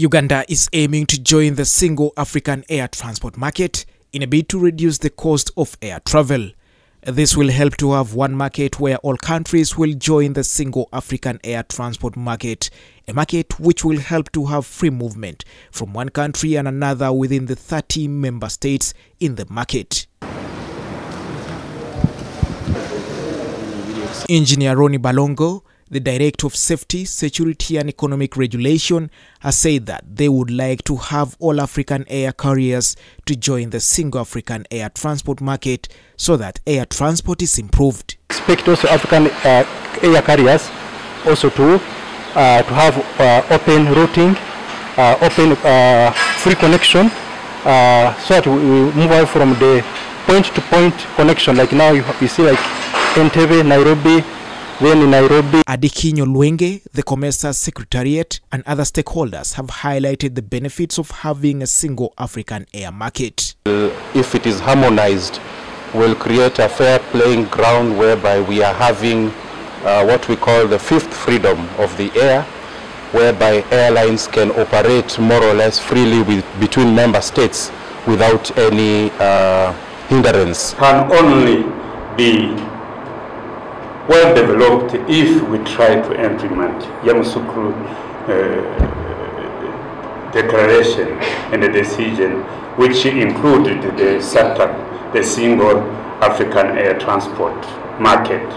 Uganda is aiming to join the single African air transport market in a bid to reduce the cost of air travel. This will help to have one market where all countries will join the single African air transport market, a market which will help to have free movement from one country and another within the 30 member states in the market. Engineer Ronnie Barongo, the Director of Safety, Security and Economic Regulation, has said that they would like to have all African air carriers to join the single African air transport market so that air transport is improved. expect also African uh, air carriers also to uh, to have uh, open routing, uh, open uh, free connection, uh, so that we move away from the point-to-point connection. Like now you, you see like Entebbe, Nairobi, then in Nairobi. Adikinyo Lwenge, the COMESA Secretariat, and other stakeholders have highlighted the benefits of having a single African air market. if it is harmonized, will create a fair playing ground whereby we are having uh, what we call the fifth freedom of the air, whereby airlines can operate more or less freely with, between member states without any uh, hindrance. can only be well developed if we try to implement Yamoussoukro uh, declaration and the decision which included the SATAC, the single African air transport market.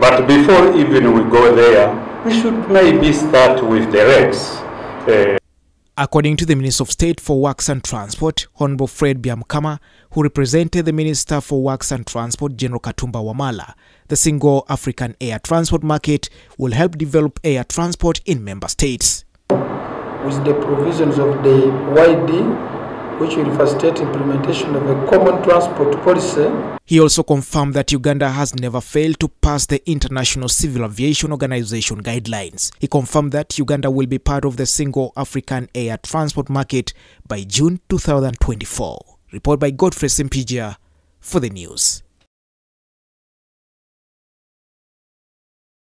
But before even we go there, we should maybe start with the regs. Uh, According to the Minister of State for Works and Transport, Honorable Fred Biamkama, who represented the Minister for Works and Transport, General Katumba Wamala, the single African air transport market will help develop air transport in member states. with the provisions of the YD, which will facilitate implementation of a common transport policy He also confirmed that Uganda has never failed to pass the International Civil Aviation Organization guidelines. He confirmed that Uganda will be part of the single African air transport market by June 2024. Report by Godfrey Simpigia for the news.